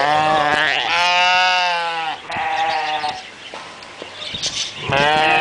Ah. Mà